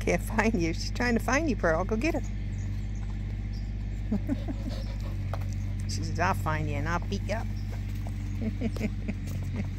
Can't find you. She's trying to find you, Pearl. Go get her. she says, I'll find you and I'll beat you up.